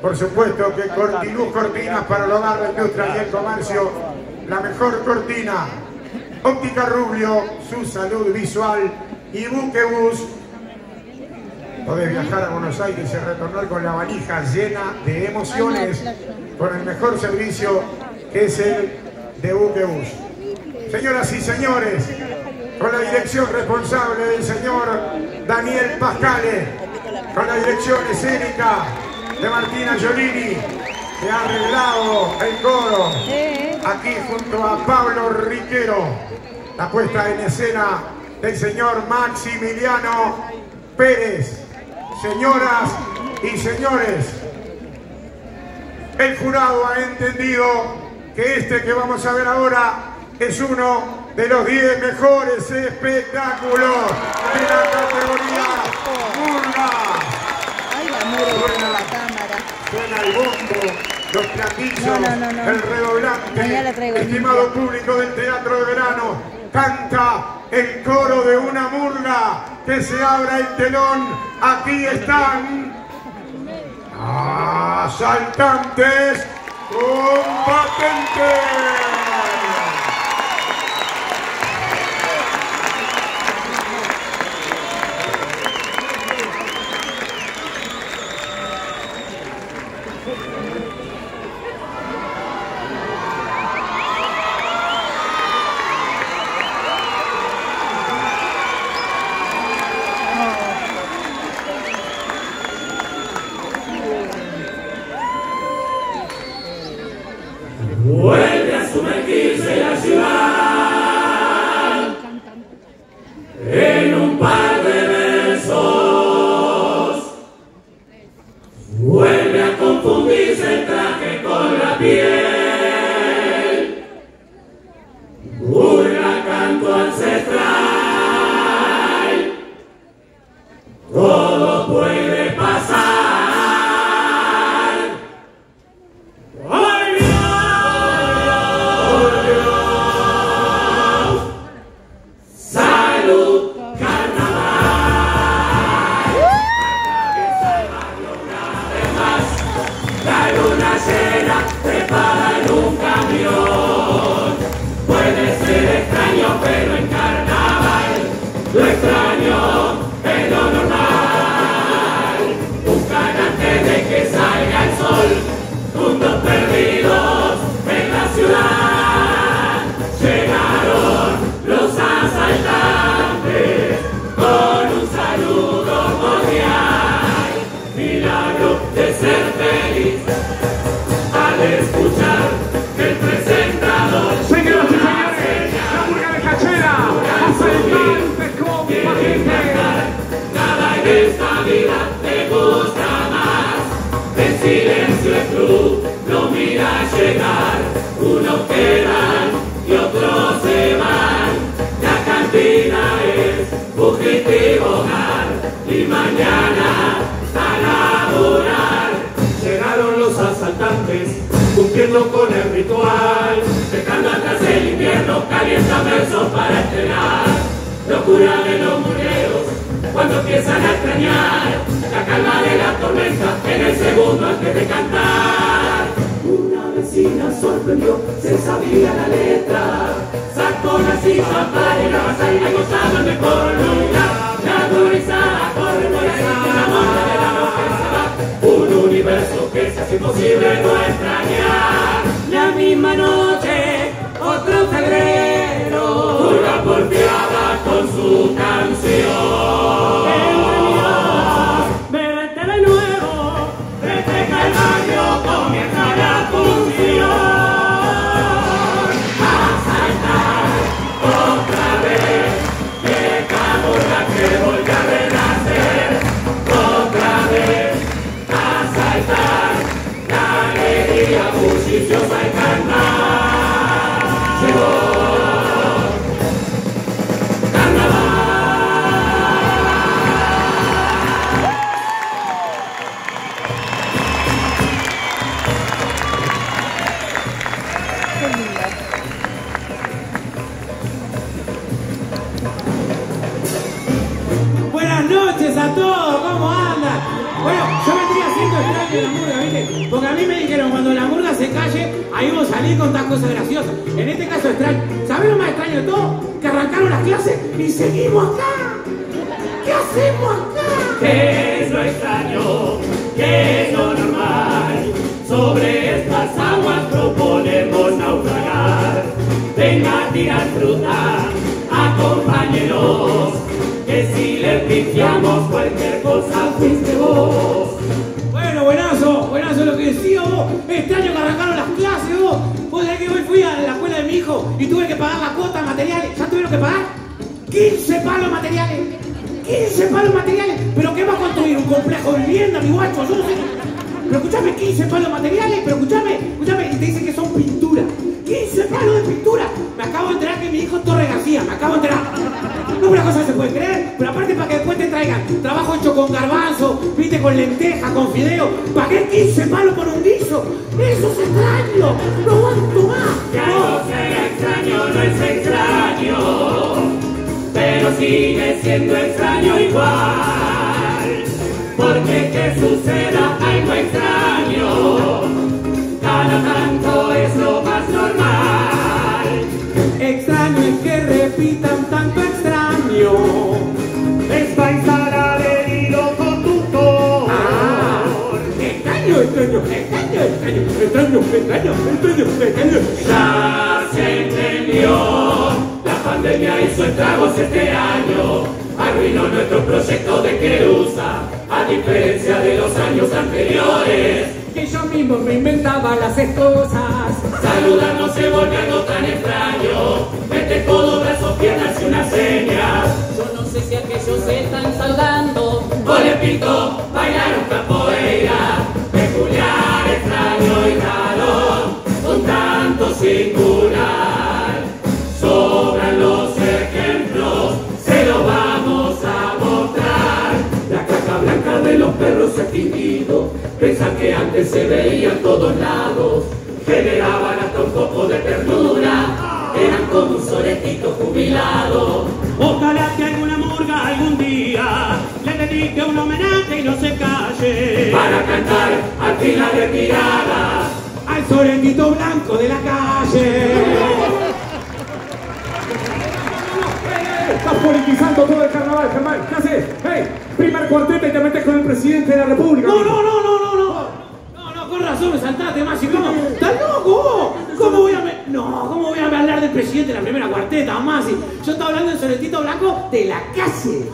Por supuesto que Cortiluz Cortinas para el hogar, la industria y el comercio, la mejor cortina. Óptica Rubio, su salud visual y Buquebus. Podés viajar a Buenos Aires y retornar con la valija llena de emociones con el mejor servicio que es el de Buquebus. Señoras y señores, con la dirección responsable del señor Daniel Pascale, con la dirección escénica de Martina Giolini, que ha arreglado el coro aquí junto a Pablo Riquero, la puesta en escena del señor Maximiliano Pérez. Señoras y señores, el jurado ha entendido que este que vamos a ver ahora es uno de los 10 mejores espectáculos de la categoría Murga. El bombo, los platillos, No, no, el redoblante. Estimado público del Teatro de Verano, canta el coro de una murga. Que se abra el telón. Aquí están. Asaltantes combatientes. Mira llegar. Unos quedan y otros se van. La cantina es fugitivo hogar. Y mañana a laburar. Llegaron los asaltantes cumpliendo con el ritual. Dejando atrás el invierno, calienta versos para estrenar. Locura de los murgueros cuando empiezan a extrañar la calma de la tormenta en el segundo antes de cantar. Una vecina sorprendió, se sabía la letra. Sacó la silla para ir a pasar y le gozaba el mejor lugar. La agonizada corre por la moda de la noche se va. Un universo que se hace imposible no extrañar. La misma noche, otro febrero. Purga porfiada con su canción. Vete de nuevo, festeja el barrio, comienza la Pero escúchame, 15 palos materiales. Pero escúchame, escúchame. Y te dicen que son pintura. 15 palos de pintura. Me acabo de enterar que mi hijo es Torre García. Me acabo de enterar. No una cosa se puede creer. Pero aparte para que después te traigan trabajo hecho con garbanzo, viste, con lenteja, con fideo. Pagué 15 palos por un guiso. Eso es extraño. No aguanto más. Que algo sea extraño no es extraño, pero sigue siendo extraño igual. Porque que suceda algo extraño, cada tanto es lo más normal. Extraño es que repitan tanto extraño. Esta instala del hilo conductor. Extraño, extraño, extraño, extraño, extraño, extraño, extraño, extraño. Ya se entendió, la pandemia hizo estragos este año, arruinó nuestro proyecto de Querusa, a diferencia de los años anteriores. Que yo mismo me inventaba las excusas. Saludar no se volvió algo tan extraño, mete codo, brazos, piernas y una seña. Yo no sé si aquellos se están saludando. El pito bailaron capoeira, los perros se ha extinguido, pensan que antes se veía en todos lados, generaban hasta un poco de ternura, eran como un soletito jubilado. Ojalá que alguna murga algún día le dedique un homenaje y no se calle. Para cantar al fin la retirada. Al soletito blanco de la calle. Estás politizando todo el carnaval, Germán. ¿Qué haces? ¡Hey! Primer cuarteto y te metes con el presidente de la República. No, no, no, no, no, no. No, no, con razón me saltaste y cómo. ¿Estás loco? ¿Cómo voy a me- No, ¿cómo voy a hablar del presidente de la primera cuarteta, más? Yo estaba hablando del soletito blanco de la calle.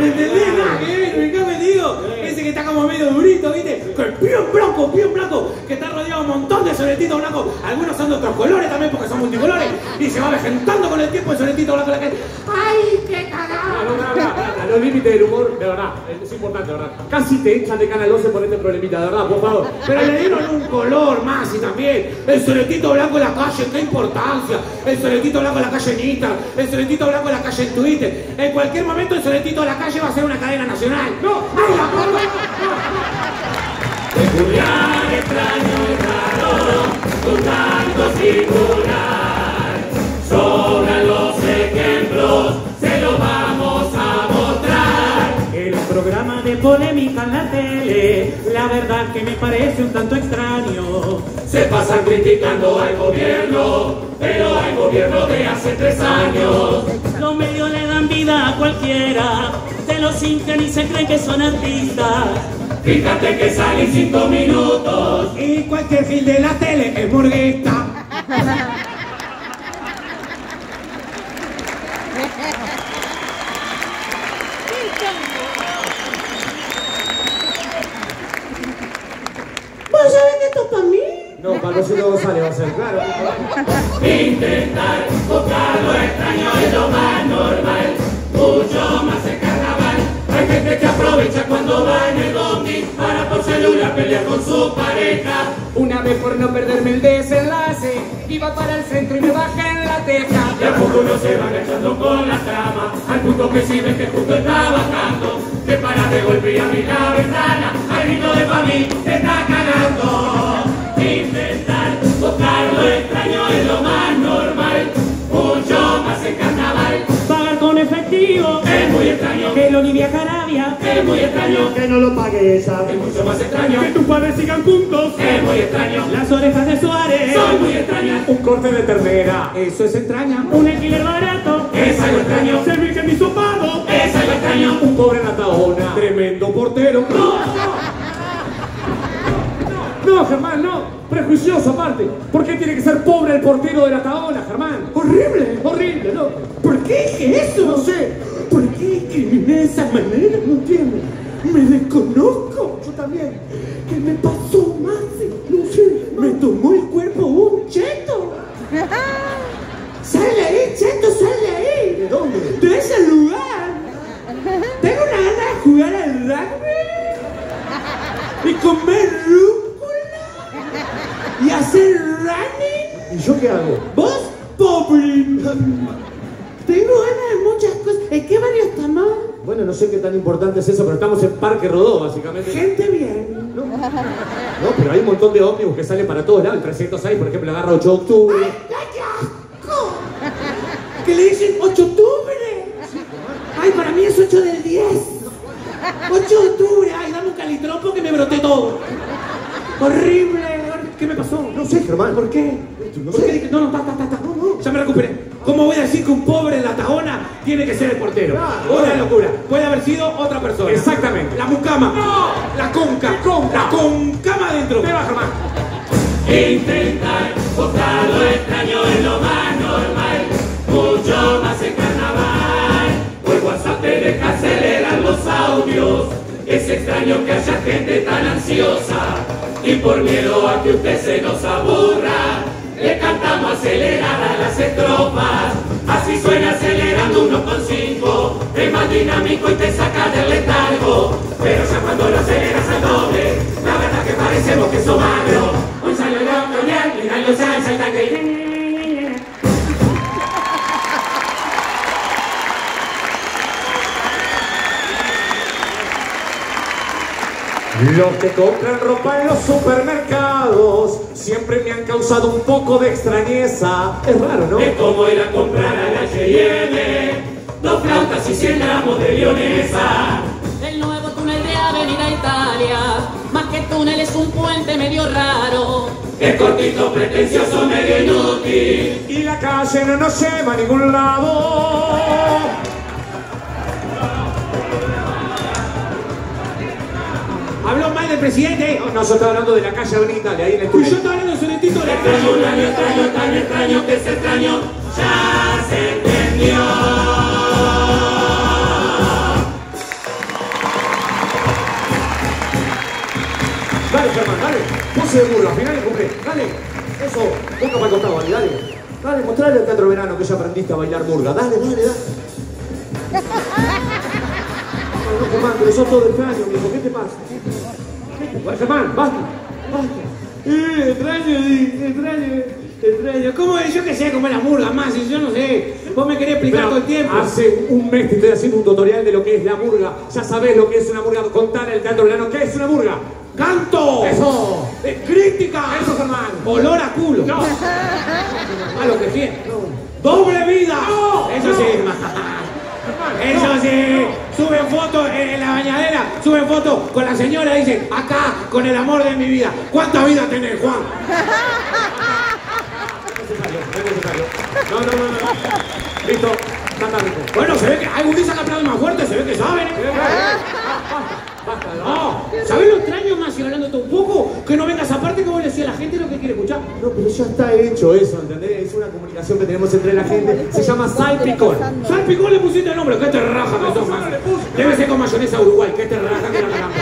¿Me entendés? Nada que ver, me digo. Ese que está como medio durito, ¿viste? Que es bien blanco, bien blanco. Que está rodeado de un montón de soletitos blancos. Algunos son de otros colores también porque son multicolores. Y se va vejentando con el tiempo el soletito blanco la calle. ¡Ay, qué cagada! No, no, no, no, los límites del humor, de verdad, es importante, de verdad. Casi te echan de Canal 12 por este problemita, de verdad, por favor. Pero le dieron un color más y también. El soletito blanco en la calle, qué importancia. El soletito blanco en la calle en Instagram. El soletito blanco en la calle en Twitter. En cualquier momento el soletito de la calle va a ser una cadena nacional. ¡No! ¡Ay, la porra! Peculiar, extraño y raro, un tanto singular. Que me parece un tanto extraño. Se pasan criticando al gobierno, pero al gobierno de hace tres años. Los medios le dan vida a cualquiera, se los hincan y se creen que son artistas. Fíjate que salen cinco minutos. Y cualquier gil de la tele es burguista. ¿Vos sabés que esto es para mí? No, González va a ser, claro. Intentar buscar lo extraño es lo más normal, mucho más el carnaval. Hay gente que aprovecha cuando va en el bondi para por celular pelear con su pareja. Una vez por no perderme el desenlace, iba para el centro y me bajé en la teja. Y a poco no se van echando con la trama, al punto que si ves que justo está bajando, te paras de golpe y abrir la ventana, al grito de mí te está cagando. Intentar buscar lo extraño es lo más normal, mucho más el carnaval. Pagar con efectivo, Es muy extraño que lo ni viajar a Arabia. Es muy extraño, Que no lo pague esa. es mucho más extraño, Que tus padres sigan juntos. es muy extraño, Las orejas de Suárez. son muy extrañas, Un corte de ternera. Eso es entraña. Un alquiler barato. es algo extraño, Se virgen mi sopado. es algo extraño, Un pobre en la taona. Tremendo portero. No, Germán, no. Prejuicioso aparte. ¿Por qué tiene que ser pobre el portero de la taona, Germán? Horrible. Horrible, ¿no? ¿Por qué dije eso? No sé. ¿Por qué discriminé de esa manera? No entiendo. Me desconozco. Yo también. ¿Qué me pasó, Maxi? No sé. Me tomó el cuerpo un cheto. ¡Sale ahí, cheto, sale ahí! ¿De dónde? ¡De ese lugar! Tengo una gana de jugar al rugby y comer yo qué hago? ¿Vos, pobre? Tengo ganas de muchas cosas. ¿En qué barrio estamos? Bueno, no sé qué tan importante es eso, pero estamos en Parque Rodó, básicamente. Gente bien. No, pero hay un montón de ómnibus que salen para todos lados. El 306, por ejemplo, agarra 8 de octubre. ¡Ay, qué asco! Que le dicen 8 de octubre. Ay, para mí es 8 del 10. 8 de octubre. Ay, dame un calitrón porque me broté todo. Horrible. ¿Qué me pasó? No sé, Germán. ¿Por qué? ¿Por qué dije- No, no, ta, ta, ta, ta. No, no. Ya me recuperé. ¿Cómo voy a decir que un pobre en la tajona tiene que ser el portero? Una locura. Puede haber sido otra persona. Exactamente. La mucama. La conca. La concama adentro. Te va, Germán. intentar buscar lo extraño es lo más normal, mucho más en carnaval, pues WhatsApp te deja acelerar los audios, es extraño que haya gente tan ansiosa, y por miedo a que usted se nos aburra, le cantamos aceleradas las estrofas, así suena acelerando 1.5, es más dinámico y te saca del letargo, pero ya cuando lo aceleras al doble, la verdad que parecemos que son magro, un saludo y daño salsa y tanque. Los que compran ropa en los supermercados siempre me han causado un poco de extrañeza. Es raro, ¿no? Es como ir a comprar a la H&M, dos flautas y 100 gramos de lionesa. El nuevo túnel de Avenida Italia, más que túnel es un puente medio raro. Es cortito, pretencioso, medio inútil. Y la calle no nos lleva a ningún lado. Del presidente. No, no, yo estaba hablando de la calle Italia, ahí en el Y yo estaba hablando de Soletito. Le Extraño, un año extraño, tan extraño que es extraño, ya se entendió. Dale, Germán, dale. Pose de burro, al final. Dale. Eso, ponga para el costado, dale, dale. Dale, mostrale al teatro verano que ya aprendiste a bailar murga. Dale, dale, dale. No, no, Germán, pero sos todo extraño, viejo. ¿Qué te pasa? Germán, basta. Basta. Eh, extraño, extraño, extraño. ¿Cómo es? Yo que sé cómo es la murga más, yo no sé. Vos me querés explicar todo el tiempo. hace un mes te estoy haciendo un tutorial de lo que es la murga. Ya sabés lo que es una murga. Contale al teatro verano qué es una murga. ¡Canto! Eso. Eh, ¡Crítica! Eso, Germán. ¡Olor a culo! No. A lo que tiene. ¡Doble vida! Eso sí, Eso sí. Suben fotos en la bañadera, suben fotos con la señora y dicen, acá, con el amor de mi vida. ¿Cuánta vida tenés, Juan? No, no, no, no. Listo. Bueno, se ve que gurises que aplauden más fuerte, se ve que saben. ¿eh? No, ¿sabés lo extraño más y hablándote un poco? Que no vengas aparte que vos le decís a la gente lo que quiere escuchar. No, pero ya está hecho eso, ¿entendés? Es una comunicación que tenemos entre la gente. Se llama salpicón. Salpicón le pusiste el nombre, ¿qué te raja que sos más? Debe ser con mayonesa Uruguay, ¿qué te raja que la caramba?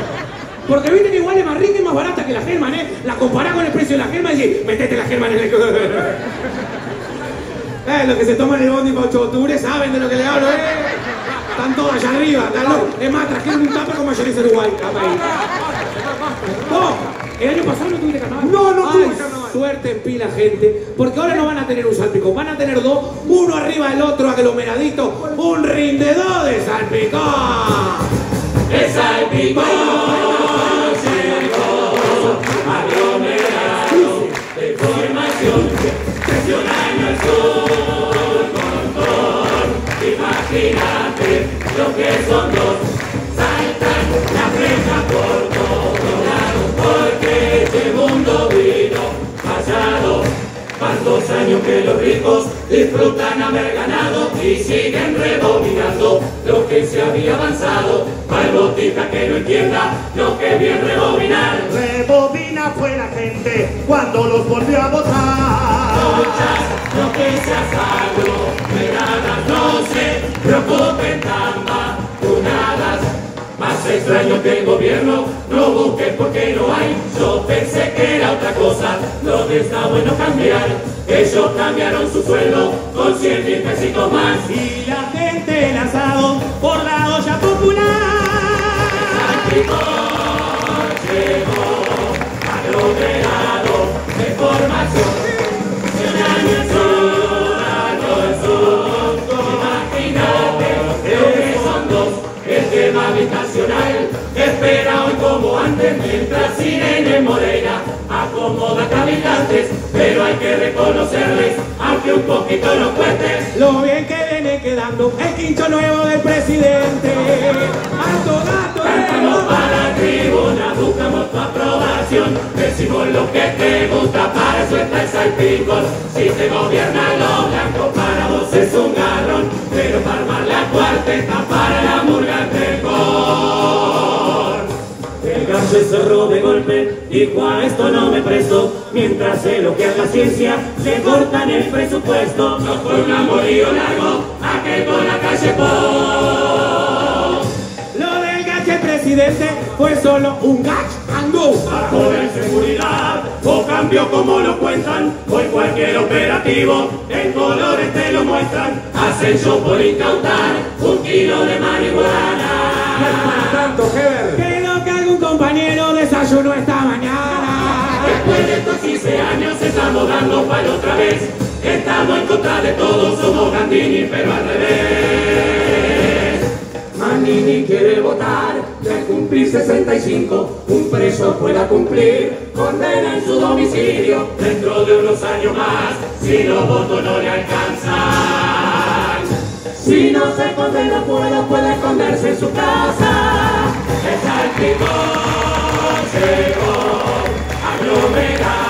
Porque viste que igual es más rica y más barata que la German, ¿eh? La comparás con el precio de la German y decís, metete la German en el... eh, los que se toman el bondi para 8 de octubre saben de lo que le hablo, ¿eh? Están todos allá arriba, locos. Es más, trajeron un tapa con mayonesa Uruguay. Tapa ahí. Vos, ¿el año pasado no tuviste carnaval? No, no tuve carnaval. Suerte en pila, gente. Porque ahora no van a tener un salpicón, van a tener dos, uno arriba del otro, aglomeradito. Un rindedor de salpicón. Es salpicón, de información, lo que son dos saltan la presa por todos lados, porque ese mundo vino pasado, Cuántos años que los ricos disfrutan haber ganado y siguen rebobinando lo que se había avanzado, palotista que no entienda lo que viene rebobinar. Rebobina fue la gente cuando los volvió a votar. Seas algo, de nada no se preocupen vacunadas. Más extraño que el gobierno no busque porque no hay. Yo pensé que era otra cosa, lo está bueno cambiar. Ellos cambiaron su sueldo con 100 mil pesitos más. Y la gente el asado por la olla popular. Llegó aglomerado mientras Irene Moreira acomoda caminantes. Pero hay que reconocerles, aunque un poquito nos cueste. Lo bien que viene quedando el quincho nuevo del presidente. Alto gato, Cantamos para la tribuna, buscamos tu aprobación. Decimos lo que te gusta, para está el salpicón. Si te gobierna lo blanco, para vos es un garrón. Pero para armar la cuarteta, para la murga mejor. El gallo cerró de golpe, dijo a esto no me presto. Mientras se lo que a la ciencia, le cortan el presupuesto. No fue un amorío largo, aquel con la calle por. Lo del gache presidente fue solo un gach andú. Bajo de seguridad, o cambio como lo cuentan, hoy cualquier operativo, en colores te lo muestran, hacen por incautar un kilo de marihuana. tanto, Heber. 15 años estamos dando palo otra vez, estamos en contra de todos, somos Gandini, pero al revés. Manini quiere votar, de cumplir 65, un preso pueda cumplir condena en su domicilio dentro de unos años más, si los votos no le alcanzan. Si no se condena puede, puede esconderse en su casa. El salpicón llegó, aglomerado.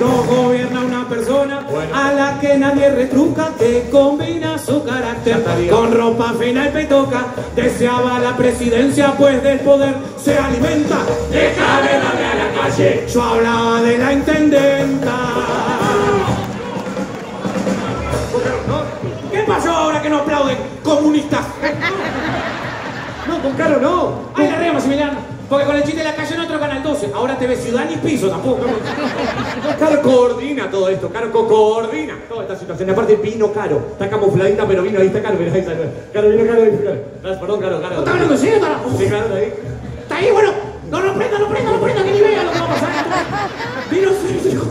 No gobierna una persona a la que nadie retruca, que combina su carácter con ropa fina y petoca. Deseaba la presidencia, pues del poder se alimenta. Deja de darle a la calle. Yo hablaba de la intendenta. ¿Qué pasó ahora que no aplauden comunistas? No, con Caro no. Ay, la rema, Similiano. Porque con el chiste de la calle en otro canal 12. Ahora te ves ciudad ni piso tampoco. Caro coordina todo esto, Caro co- coordina toda esta situación. Y aparte vino Caro, está camufladita, pero vino, ahí está Caro, mira, ahí está. Caro, vino Caro, vino Caro. Perdón, Caro, Caro. ¿No está hablando en serio? Sí, Caro, ahí. Está ahí, bueno. No, no prenda, no prenda, no prenda, que ni vea lo que va a pasar. Vino en serio.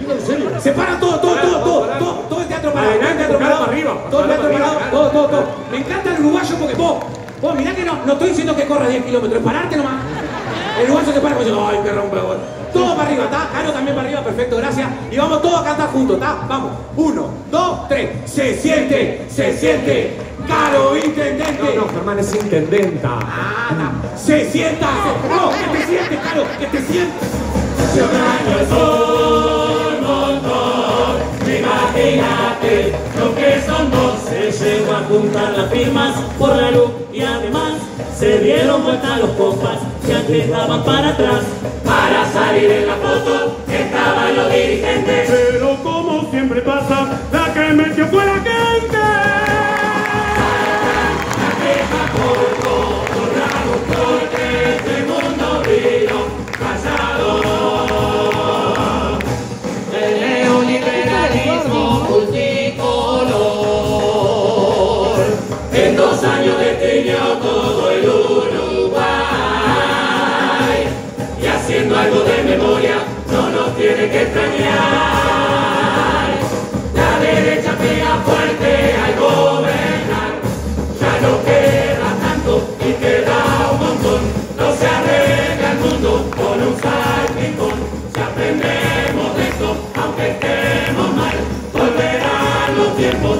Vino en serio. Se para todo, todo, todo, todo, todo, todo el teatro parado. todo el teatro parado, para arriba, Todo el cara teatro para parado, arriba, todo, todo, todo. Me encanta el uruguayo porque vos, vos mirá que no, no estoy diciendo que corra 10 kilómetros, es pararte nomás. El uruguayo se para y dice, ay, que rompe, güey. Todo para arriba, ¿está? Caro también para arriba, perfecto, gracias. Y vamos todos a cantar juntos, ¿está? Vamos. Uno, dos, tres. Se siente, se siente. Caro intendente. No, no, Germán es intendenta. Ah, no. Se sienta. se- No, que te sientes, Caro, que te sientes. Es un montón, imagínate lo que llegó a juntar las firmas por la luz y además se dieron vuelta los compas que antes daban para atrás. Para salir en la foto estaban los dirigentes. Pero como siempre pasa, la que metió fue la gente. Que extrañar. La derecha pega fuerte al gobernar. Ya no queda tanto y queda un montón. No se arregla el mundo con un salpicón. Si aprendemos de esto, aunque estemos mal, volverán los tiempos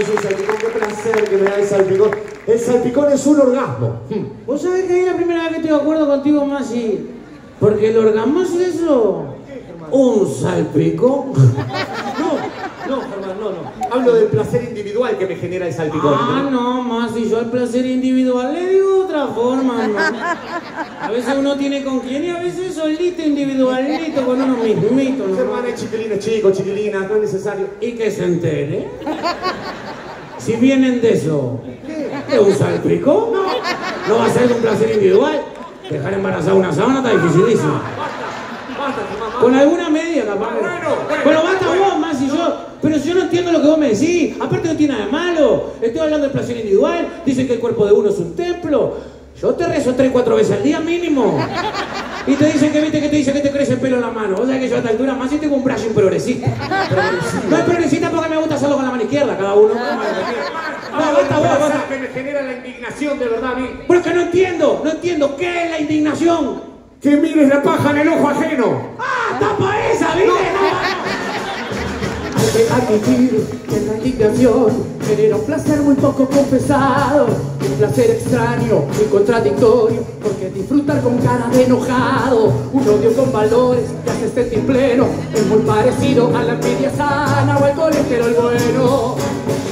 que es el salpicón, qué placer que me da el salpicón. El salpicón es un orgasmo. Vos sabés que es la primera vez que estoy de acuerdo contigo, Masi. Porque el orgasmo es eso. Un salpicón. No, no, Germán, no, no. Hablo del placer individual que me genera el salpicón. Ah, no, Masi, yo al placer individual le digo de otra forma, ¿no? A veces uno tiene con quién y a veces solito, individualito, con uno mismito, ¿no? Germán es chiquilino, es chico, chiquilina, no es necesario. Y que se entere. Si vienen de eso, ¿es un salpicón? No. ¿No va a ser un placer individual? Dejar embarazada una sábana está dificilísimo. Con alguna media, capaz. Bueno, bueno. Bueno, basta vos, más y yo. Pero si yo no entiendo lo que vos me decís. Aparte no tiene nada de malo. Estoy hablando del placer individual. Dicen que el cuerpo de uno es un templo. Yo te rezo tres, cuatro veces al día mínimo. Y te dicen que viste que te dice que te crece el pelo en la mano. O sea que yo a esta altura más y tengo un brazo progresista. No es progresista porque me gusta hacerlo con la mano izquierda, cada uno. No, basta vos, basta. que me genera la indignación de verdad a mí. Pero es que no entiendo, no entiendo. ¿Qué es la indignación? Que mires la paja en el ojo ajeno. ¡Ah, tapa esa, viste! Hay que admitir que la indignación genera un placer muy poco confesado, un placer extraño y contradictorio, porque disfrutar con cara de enojado, un odio con valores que hace sentir pleno, es muy parecido a la envidia sana o al colesterol bueno.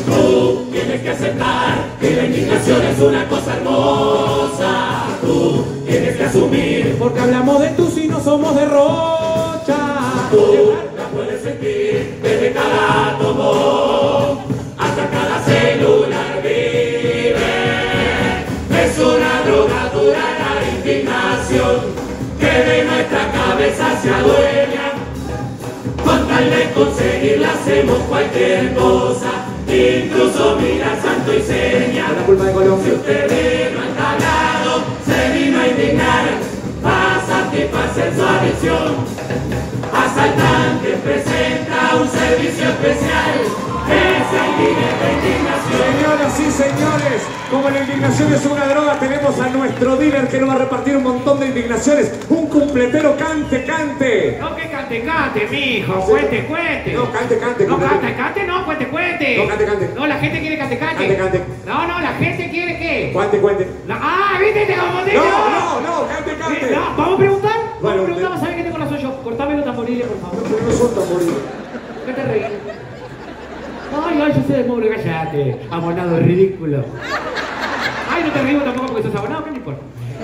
Tú tienes que aceptar que la indignación es una cosa hermosa. Tú tienes que asumir, Porque hablamos de tú si no somos de Rocha. tú átomo hasta cada celular vive. Es una droga dura la indignación que de nuestra cabeza se adueña. Con tal de conseguirla hacemos cualquier cosa, incluso mira santo y seña. La culpa de Si Colombia. usted servicio especial, esa indigna indignación. Señoras y señores, como la indignación es una droga, tenemos a nuestro dealer que nos va a repartir un montón de indignaciones. Un cumpletero cante, cante. No que cante, cante, mijo, cuente, cuente. No, cante, cante. No, cante, cante, no, cuente, cuente. No, cante, cante. No, la gente quiere cante, cante. Cante, cante. No, no, la gente quiere qué. Cuente, cuente. La- ah, viste, te confundí. No, no, no, cante, Eh, cante. no, ¿Vamos a preguntar? Vamos Bueno, a preguntar, te- vas a ver qué tengo la soy yo. Cortame los tamboriles, por favor. Pero no son tamboriles. ¿Qué te reí? Pobre, cállate. Abonado ridículo. Ay, no te reímos tampoco porque sos abonado, ¿qué me importa?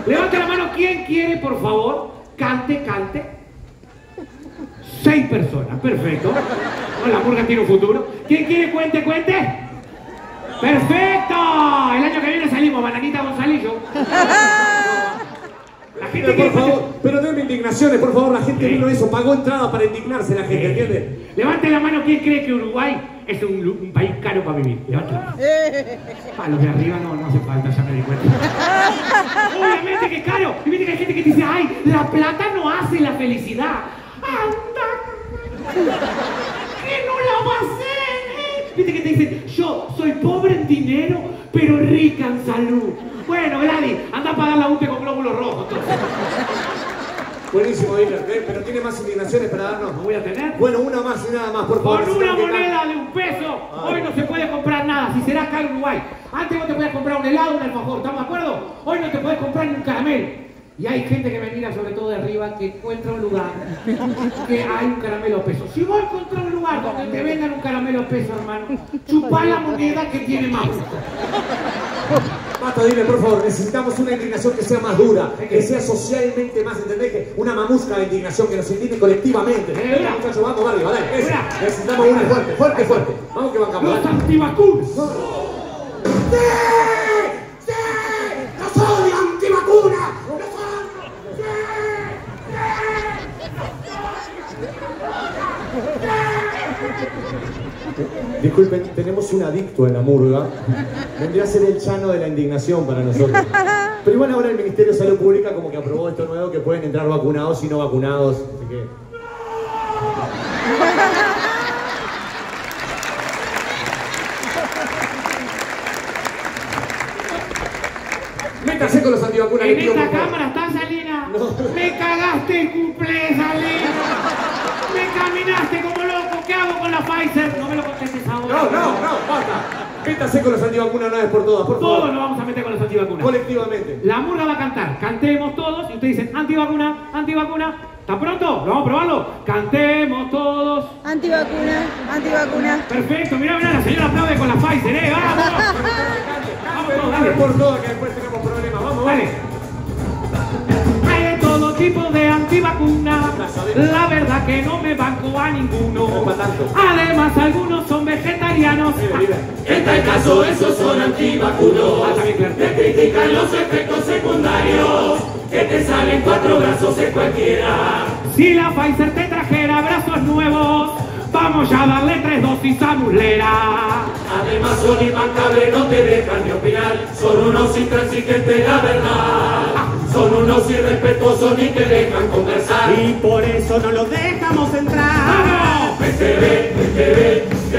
Levante la mano, ¿quién quiere, por favor? Cante, cante. Seis personas, perfecto. No, la murga tiene un futuro. ¿Quién quiere cuente, cuente? ¡Perfecto! El año que viene salimos, Bananita Gonzalillo. La gente Pero, quiere por favor, pero denme indignaciones, por favor. La gente vino a eso, pagó entrada para indignarse la gente, ¿entiendes? Levante la mano, ¿quién cree que Uruguay es un, país caro para vivir? Levante la mano. Ah, los de arriba no, no hace falta, ya me di cuenta. Obviamente que es caro. Y viste que hay gente que te dice, ay, la plata no hace la felicidad. Anda. ¿Qué no la va a hacer? eh? Viste que te dicen, yo soy pobre en dinero, pero rica en salud. Bueno, Gladys, anda a pagar la UTE con glóbulos rojos. entonces. Buenísimo. Ven, Pero tiene más indignaciones para darnos. ¿No voy a tener? Bueno, una más y nada más, por favor. Con una moneda de un peso, hoy no se puede comprar nada, si será acá en Uruguay. Antes vos te podías comprar un helado, un alfajor, ¿estamos de acuerdo? Hoy no te podés comprar ni un caramelo. Y hay gente que me mira, sobre todo de arriba, que encuentra un lugar que hay un caramelo a peso. Si vos encontrás un lugar donde te vendan un caramelo a peso, hermano, chupá la moneda que tiene más gusto. Basta, dile, por favor, necesitamos una indignación que sea más dura, que sea socialmente más, ¿entendés? Que Una mamusca de indignación que nos indigne colectivamente. Eh, Venga, muchachos, vamos, barrio. Mira. Necesitamos una fuerte, fuerte, fuerte. Vamos que bancamos, Los dale. antivacunas. ¡No soy antivacuna! ¡No soy! Disculpen, tenemos un adicto en la murga. Vendría a ser el chano de la indignación para nosotros. Pero igual ahora el Ministerio de Salud Pública como que aprobó esto nuevo que pueden entrar vacunados y no vacunados. Así que... Métase con los antivacunas, En esta cámara está Salina. Me cagaste el cumple, Salina. Me caminaste como loco. ¿Qué hago con la Pfizer? No me No, no, no, Métase con los antivacunas una vez por todas, por favor. Todos nos vamos a meter con los antivacunas. Colectivamente. La murga va a cantar. Cantemos todos y ustedes dicen antivacuna, antivacuna. ¿Está pronto? ¿Lo vamos a probarlo? Cantemos todos. Antivacuna, antivacuna. Perfecto, mirá, mirá, la señora aplaude con la Pfizer, ¿eh? ¡Vamos! Vamos todos, Dale por todas que después tenemos problemas. Vamos, Dale. Hay de todo tipo de antivacunas. La verdad que no me banco a ninguno. Además, algunos son vegetarianos. En tal caso esos son antivacunos. Te critican los efectos secundarios Que te salen cuatro brazos en cualquiera Si la Pfizer te trajera brazos nuevos, vamos ya a darle tres dosis a Muslera. Además son imbancables, no te dejan ni opinar Son unos intransigentes, la verdad Son unos irrespetuosos, ni te dejan conversar Y por eso no los dejamos entrar. ¡Vamos!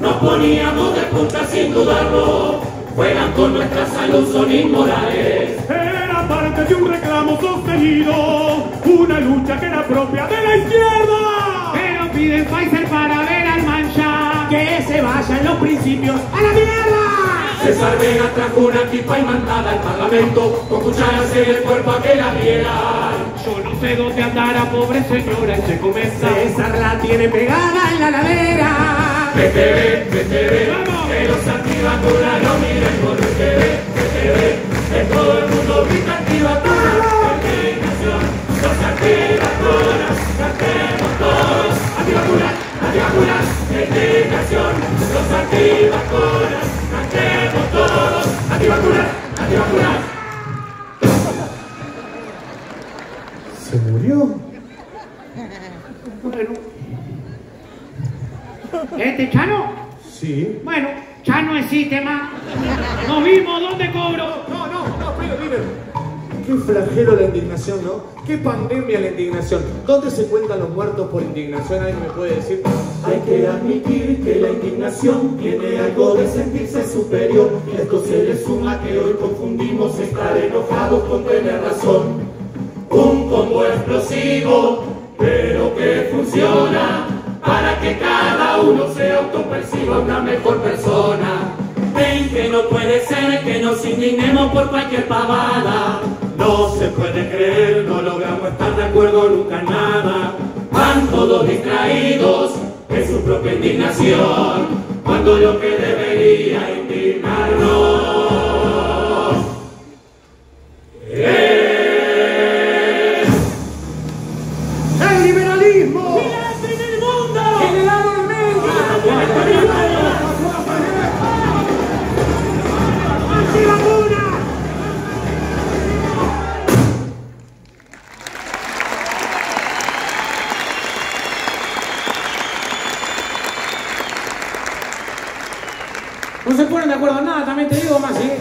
Nos poníamos de punta sin dudarlo. Juegan con nuestra salud, son inmorales. Era parte de un reclamo sostenido, una lucha que era propia de la izquierda. Pero piden Pfizer para ver al mancha. Que se vayan los principios a la mierda. César Vega trajo una tipa y mandada al parlamento con cucharas en el cuerpo a que la vieran. Yo no sé dónde andará, pobre señora, y se comienza. César la tiene pegada en la ladera. PTV, PTV, que los antivacunas no miren por PTV, PTV, que todo el mundo grita antivacunas. Indignación, los antivacunas, cantemos todos, antivacunas, antivacunas, indignación, los antivacunas, Nos vimos, ¿dónde cobro? No, no, no, pero dime. Qué flagelo la indignación, ¿no? Qué pandemia la indignación. ¿Dónde se cuentan los muertos por indignación? ¿Alguien me puede decir? Hay que admitir que la indignación tiene algo de sentirse superior. Esto se le suma que hoy confundimos estar enojados con tener razón. Un combo explosivo, pero que funciona para que cada uno se autoperciba una mejor persona. Que no puede ser que nos indignemos por cualquier pavada. No se puede creer, no logramos estar de acuerdo nunca nada. Van todos distraídos en su propia indignación, cuando lo que debería indignarnos No se ponen de acuerdo en nada, también te digo más, ¿eh?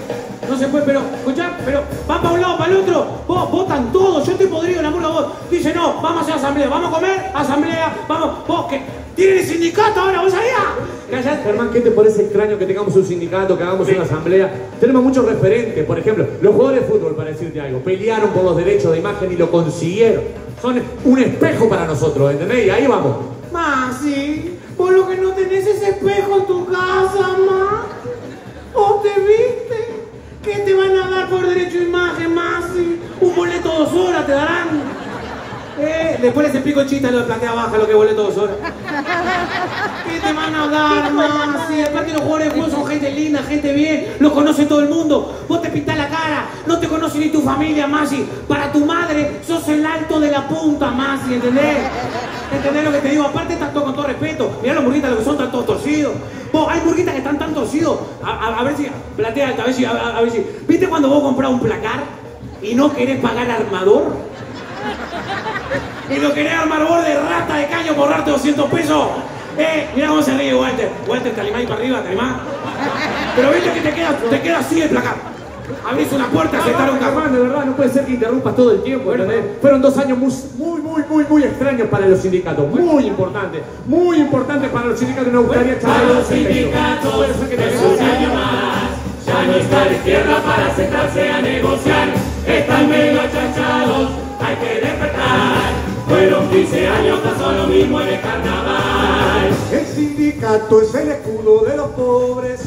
No se puede, pero, escuchá, pero van para un lado, para el otro, vos votan todos, yo estoy podrido en la murga, vos. Dice, no, vamos a hacer asamblea, vamos a comer, asamblea, vamos, vos, que tienen el sindicato ahora, vos sabías. Callate. Germán, ¿qué te parece extraño que tengamos un sindicato, que hagamos una asamblea? Tenemos muchos referentes, por ejemplo, los jugadores de fútbol, para decirte algo, pelearon por los derechos de imagen y lo consiguieron. Son un espejo para nosotros, ¿entendés? Y ahí vamos. Masi, vos lo que no tenés es espejo en tu casa, ma. ¿O te viste? ¿Qué te van a dar por derecho de imagen, Masi? Un boleto dos horas te darán. Eh, después les explico el chiste lo de platea baja, lo que boleto dos horas. ¿Qué te van a dar, Masi? Aparte los jugadores de fútbol son gente linda, gente bien, los conoce todo el mundo. Vos te pintás la cara, no te conoce ni tu familia, Masi. Para tu madre sos el alto de la punta, Masi, ¿entendés? ¿Entendés lo que te digo? Aparte, están todo con todo respeto. Mirá los burguitas lo que son, están torcidos. Vos, hay burguitas que están tan torcidos. A, ver si, platea, a ver si, a- a ver si. ¿Viste cuando vos comprás un placar y no querés pagar armador? Y lo querés armador de rata de caño por darte 200 pesos. Eh, mirá cómo se ríe Walter. Walter, te animás para arriba, te animás. Pero viste que te queda, te queda así el placar. Abrís una puerta, se está un Germán, cajón. de verdad, no puede ser que interrumpas todo el tiempo, ¿entendés? Fueron dos años muy, muy, muy, muy, extraños para los sindicatos, muy importantes, muy importantes para los sindicatos. Nos gustaría Para charlar los sindicatos es un año más. Ya no está la izquierda para sentarse a negociar. Están medio achanchados, hay que despertar. Fueron 15 años, pasó lo mismo en el carnaval. El sindicato es el escudo de los pobres,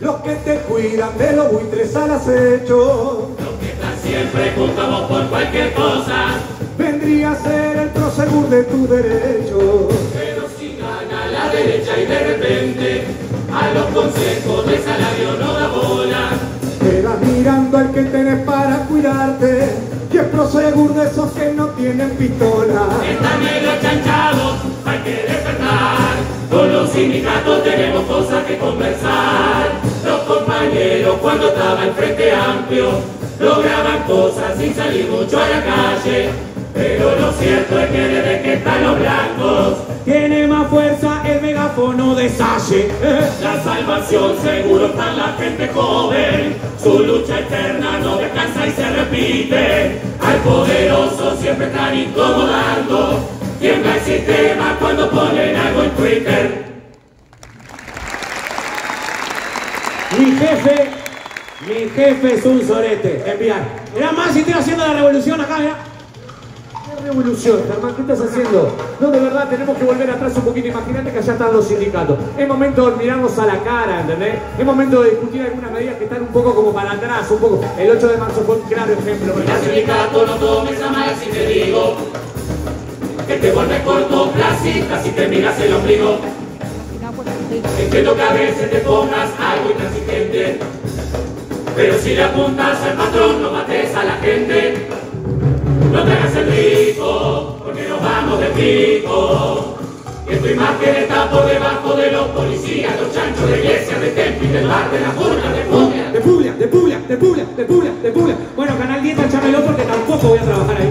los que te cuidan de los buitres al acecho. Los que están siempre juntos por cualquier cosa. Vendría a ser el prosegur de tu derecho. Pero si gana la derecha y de repente a los consejos de salario no da bola. Quedas mirando al que tenés para cuidarte, y es prosegur de esos que no tienen pistola. Están medio chanchados, hay que despertar. Con los sindicatos tenemos cosas que conversar. Los compañeros cuando estaba en Frente Amplio lograban cosas sin salir mucho a la calle. Pero lo cierto es que desde que están los blancos, Tiene más fuerza el megáfono de Salle. la salvación seguro está en la gente joven. Su lucha eterna no descansa y se repite. Al poderoso siempre están incomodando. Tiembla el sistema cuando ponen algo en Twitter. Mi jefe, mi jefe es un sorete. Enviar. Era más si estoy haciendo la revolución acá, mira. ¿Qué revolución, Germán? ¿Qué estás haciendo? No, de verdad, tenemos que volver atrás un poquito. Imagínate que allá están los sindicatos. Es momento de mirarnos a la cara, ¿entendés? Es momento de discutir algunas medidas que están un poco como para atrás, un poco. El 8 de marzo fue un claro ejemplo. Al sindicato no tomes a mal si te digo que te vuelves cortoplacista si te miras el ombligo. Entiendo que a veces te pongas algo intransigente, pero si le apuntas al patrón no mates a la gente. No te hagas el rico, porque nos vamos de pico. Que tu imagen está por debajo de los policías, los chanchos de iglesia, de templo y del bar, de la jurga, de Puglia. De Puglia, de Puglia, de Puglia, de Puglia, de Puglia. Bueno, Canal 10, échamelo porque tampoco voy a trabajar ahí.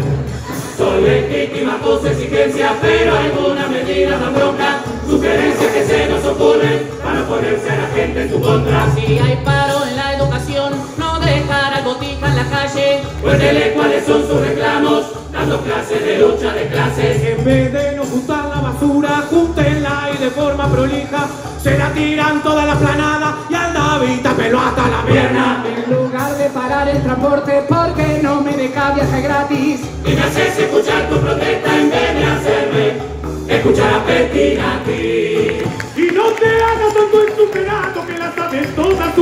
Son legítimas tus exigencias, pero algunas medidas dan bronca. Sugerencias que se nos ocurren para ponerse a la gente en tu contra. Si hay paro en la educación, no dejar al botija en la calle. Cuéntele cuáles son sus reclamos, dando clases de lucha de clases. En vez de no juntar la basura, júntenla y de forma prolija. Se la tiran toda la planada y al David tapelo hasta la pierna. En lugar de parar el transporte, porque no me deja viaje gratis? Y me haces escuchar tu protesta en vez de hacerme escuchar a Petinati. Y no te hagas tanto el superato que la sabes todas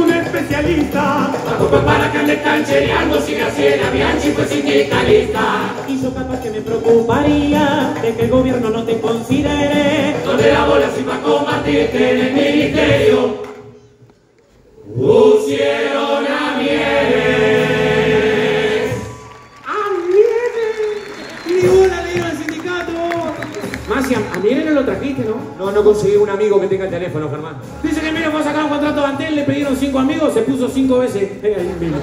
especialista. Tampoco es para que ande canchereando si Graciela Bianchi fue sindicalista. Y yo capaz que me preocuparía de que el gobierno no te considere. Donde la bola sin para combatirte en el ministerio. Pusieron Mieres no lo trajiste, ¿no? No, no conseguí un amigo que tenga el teléfono, Germán. Dice que Mieres fue a sacar un contrato de Antel, le pidieron cinco amigos, se puso cinco veces. Eh, ahí mismo.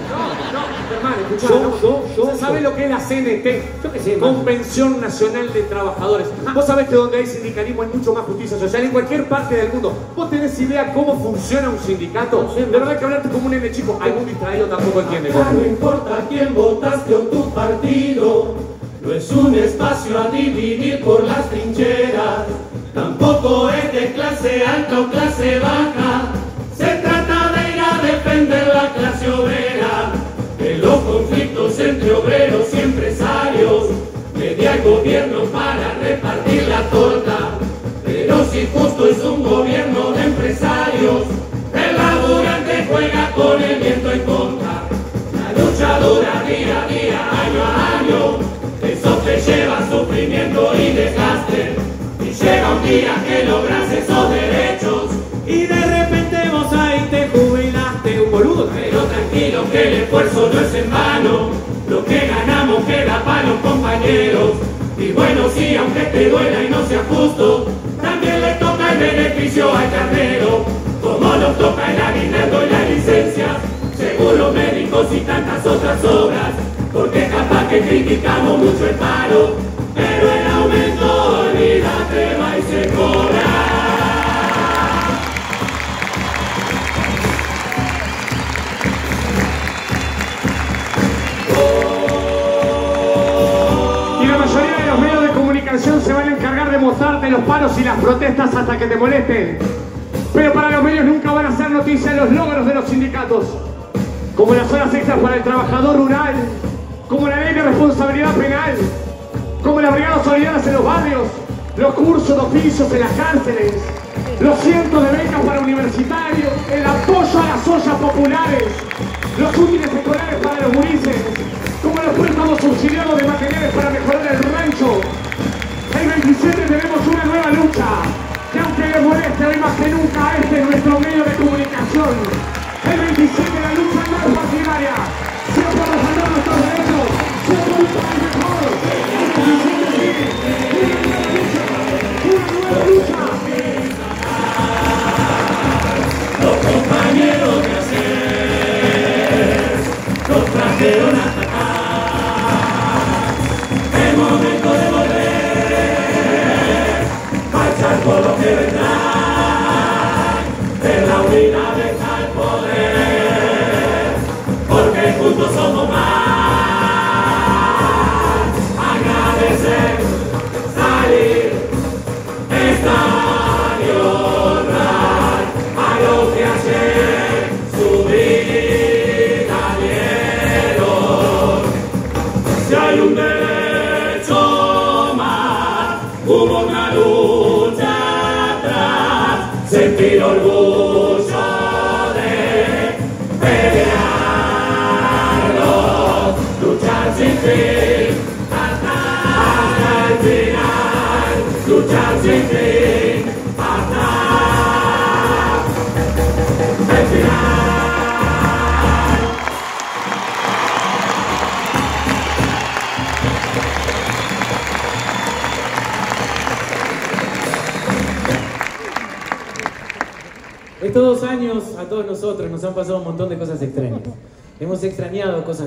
Germán, escuchá, Yo, ¿no? yo, yo, ¿Sabés yo. lo que es la CNT? Yo qué sé, man. Convención Nacional de Trabajadores. Vos sabés que donde hay sindicalismo hay mucho más justicia social en cualquier parte del mundo. ¿Vos tenés idea cómo funciona un sindicato? De verdad que hablarte como un nene chico, algún distraído tampoco entiende. No importa quién votaste o tu partido, no es un espacio a dividir por las trincheras, tampoco es de clase alta o clase baja, se trata de ir a defender la clase obrera, de los conflictos entre obreros y empresarios, media el gobierno para repartir la torta, pero si justo es un gobierno de empresarios, el laburante juega con el viento en contra. La lucha dura día a día, año a año. Eso te lleva sufrimiento y desgaste. Y llega un día que logras criticamos mucho el paro, pero el aumento, olvídate, va y se cobra. se van a encargar de mostrarte los paros y las protestas hasta que te molesten. Pero para los medios nunca van a hacer noticia los logros de los sindicatos, como las horas extras para el trabajador rural, responsabilidad penal, como las brigadas solidarias en los barrios, los cursos de oficios en las cárceles, los cientos de becas para universitarios, el apoyo a las ollas populares, los útiles escolares para los gurises, como los préstamos subsidiados de materiales para mejorar el rancho. El 27 tenemos una nueva lucha, que aunque les moleste hoy más que nunca, este es nuestro medio de comunicación. El 27 la lucha no es siempre defender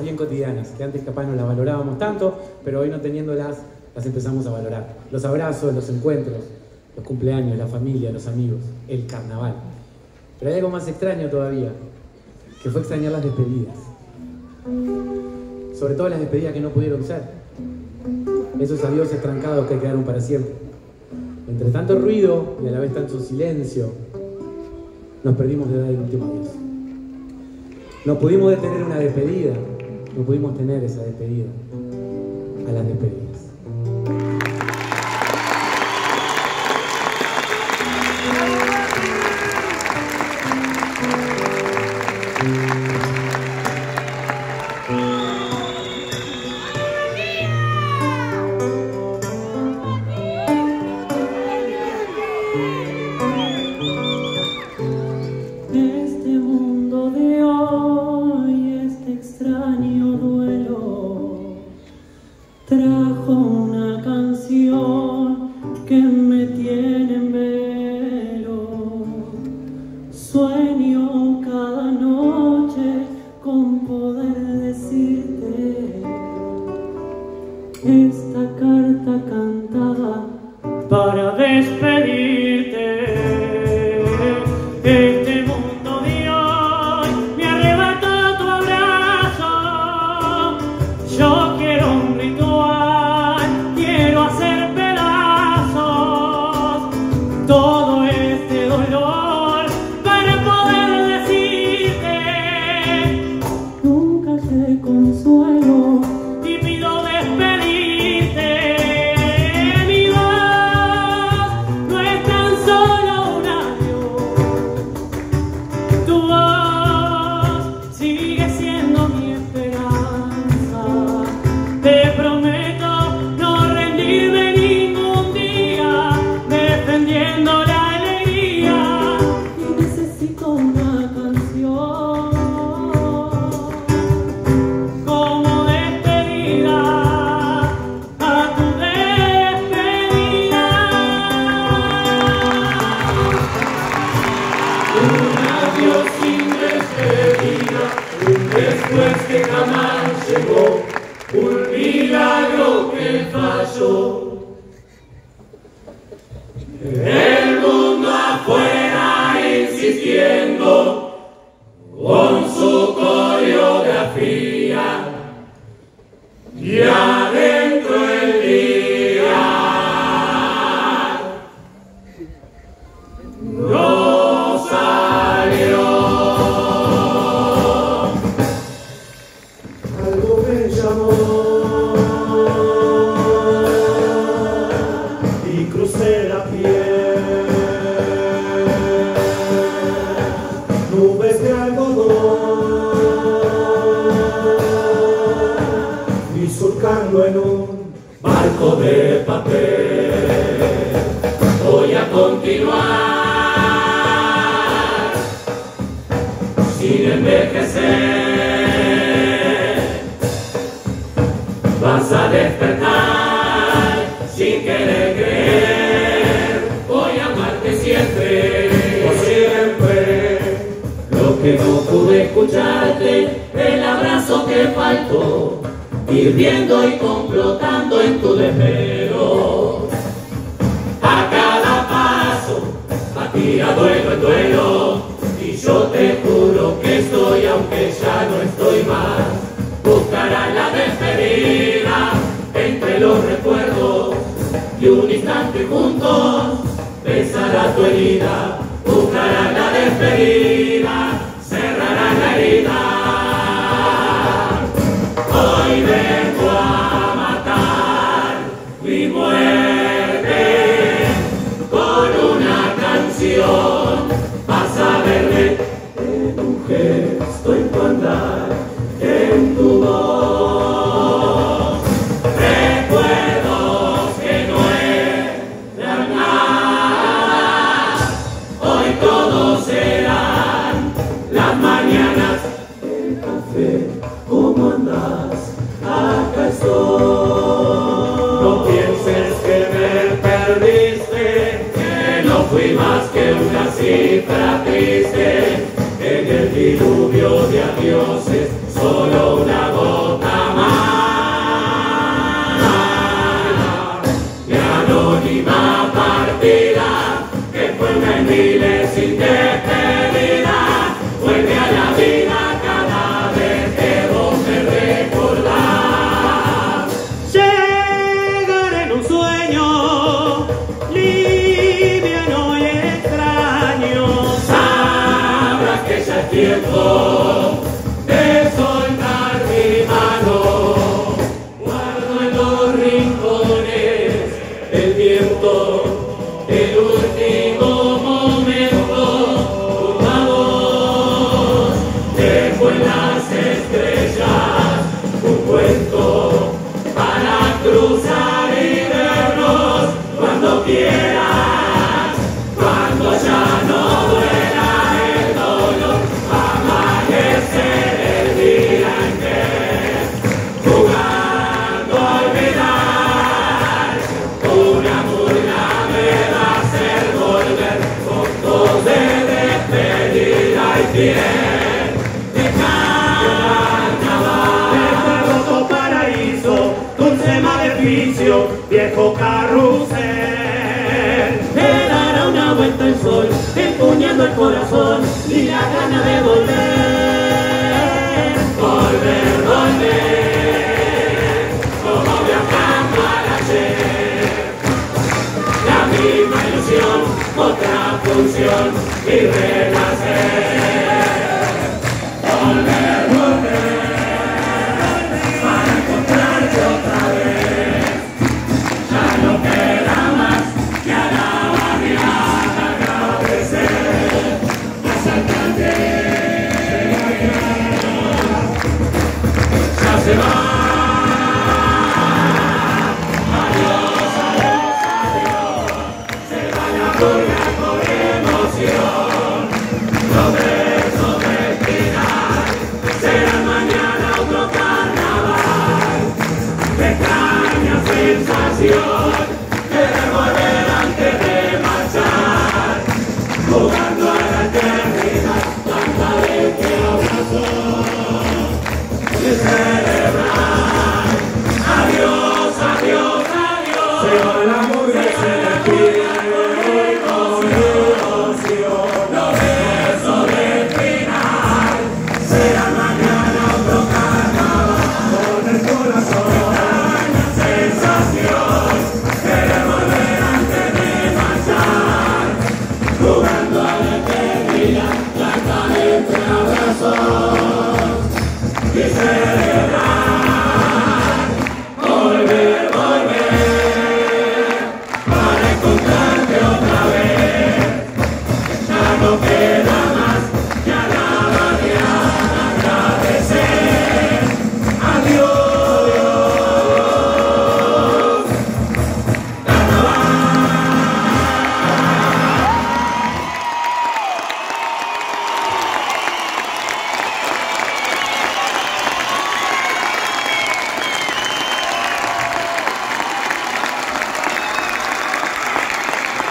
bien cotidianas, que antes capaz no las valorábamos tanto, pero hoy no teniéndolas, las empezamos a valorar. Los abrazos, los encuentros, los cumpleaños, la familia, los amigos, el carnaval. Pero hay algo más extraño todavía, que fue extrañar las despedidas. Sobre todo las despedidas que no pudieron ser. Esos adiós estrancados que quedaron para siempre. Entre tanto ruido y a la vez tanto silencio, nos perdimos de dar el último adiós. No pudimos detener una despedida, no pudimos tener esa despedida a las despedidas. Gracias.